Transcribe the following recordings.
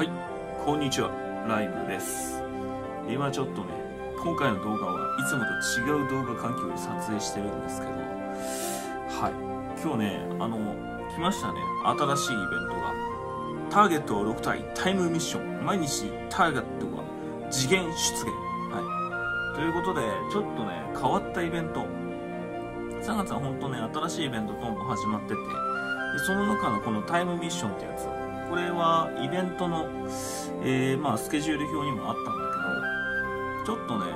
はい、こんにちは、ライブです。今ちょっとね、今回の動画はいつもと違う動画環境で撮影してるんですけど、はい、今日ね、あの、来ましたね、新しいイベントが。ターゲットを6体、タイムミッション、毎日ターゲットが次元出現。はい。ということで、ちょっとね、変わったイベント。3月は本当ね、新しいイベントどんどん始まってて、でその中のこのタイムミッションってやつ、これはイベントの、えー、まあスケジュール表にもあったんだけど、ちょっとね、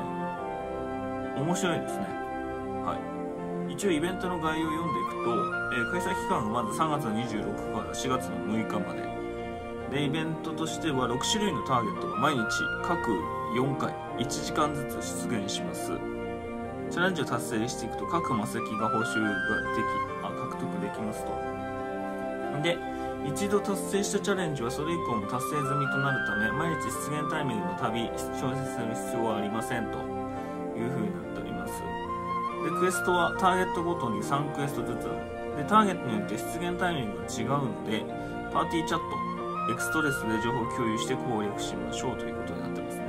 面白いですね。はい。一応イベントの概要を読んでいくと、えー開催期間がまず3月26日から4月の6日まで。で、イベントとしては6種類のターゲットが毎日各4回1時間ずつ出現します。チャレンジを達成していくと各魔石が報酬ができ、あ獲得できますと。で、一度達成したチャレンジはそれ以降も達成済みとなるため、毎日出現タイミングの度、調整する必要はありませんという風になっております。で、クエストはターゲットごとに3クエストずつ。で、ターゲットによって出現タイミングが違うので、パーティーチャット、エクストレスで情報を共有して攻略しましょうということになってますね。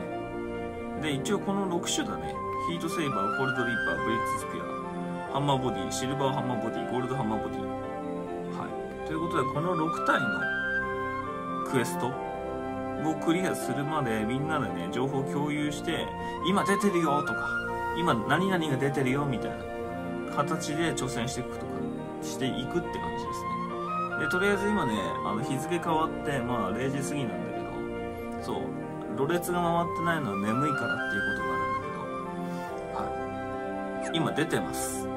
で、一応この6種だね。ヒートセイバー、コールドリーパー、ブリッツスピア、ハンマーボディ、シルバーハンマーボディ、ゴールドハンマーボディ。ということで、この6体のクエストをクリアするまでみんなでね、情報共有して、今出てるよとか、今何々が出てるよみたいな形で挑戦していくとか、していくって感じですね。で、とりあえず今ね、あの日付変わって、まあ0時過ぎなんだけど、そう、ろれつが回ってないのは眠いからっていうことがあるんだけど、はい。今出てます。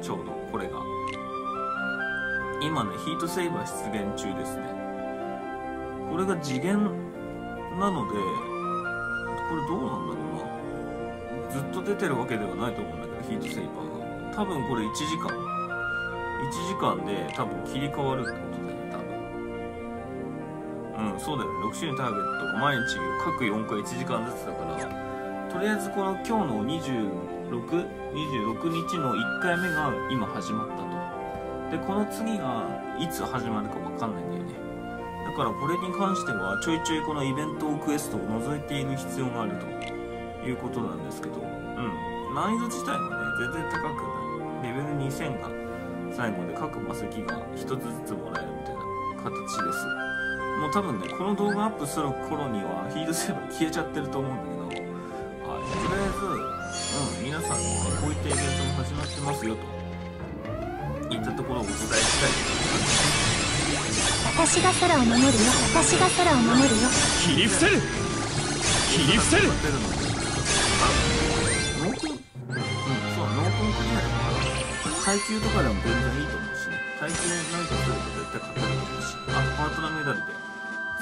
ちょうど、これが。今ね、ヒートセイバー出現中ですね。これが次元なので、これどうなんだろうな。ずっと出てるわけではないと思うんだけど、ヒートセイバーが。多分これ1時間。1時間で多分切り替わるってことだよね、多分。うん、そうだよね。6種類ターゲットが毎日各4回1時間ずつだから、とりあえずこの今日の26、26日の1回目が今始まったと。で、この次がいつ始まるかわかんないんだよね。だからこれに関してはちょいちょいこのイベントクエストを除いている必要があるということなんですけど、うん。難易度自体はね、全然高くない。レベル2000が最後で各魔石が1つずつもらえるみたいな形です。もう多分ね、この動画アップする頃にはヒートセーバー消えちゃってると思うんだけど、はい。とりあえず、うん、皆さんにね、こういったイベントも始まってますよと。いったところをお伝えしたい。私が空を守るよ。私が空を守るよ。切り伏せる。切り伏せる。出るのであノーコンうんそうノーコンクリアだから階級とかでも全然いいと思うし。ね階級なんかすると絶対勝てると思うしあパートナーメダルで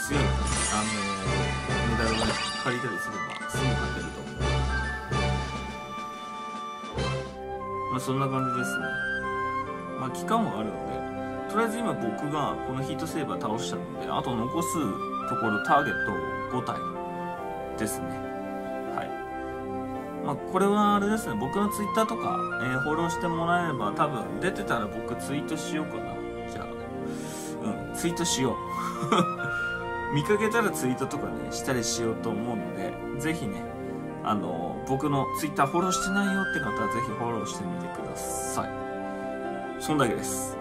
強いあのー、メダルをね借りたりすればすぐ勝てると思う。まあそんな感じですねまあ期間はあるのでとりあえず今僕がこのヒートセーバー倒したのであと残すところターゲット5体ですね。はい。まあこれはあれですね。僕のツイッターとか、えーフォローしてもらえれば多分出てたら僕ツイートしようかな。じゃあうんツイートしよう。見かけたらツイートとかねしたりしようと思うのでぜひねあの僕のツイッターフォローしてないよって方はぜひフォローしてみてください。そんだけです。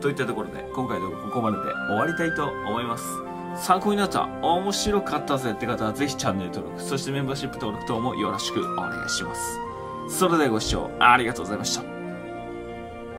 といったところで今回の動画ここまでで終わりたいと思います。参考になった面白かったぜって方はぜひチャンネル登録そしてメンバーシップ登録等もよろしくお願いします。それではご視聴ありがとうございました。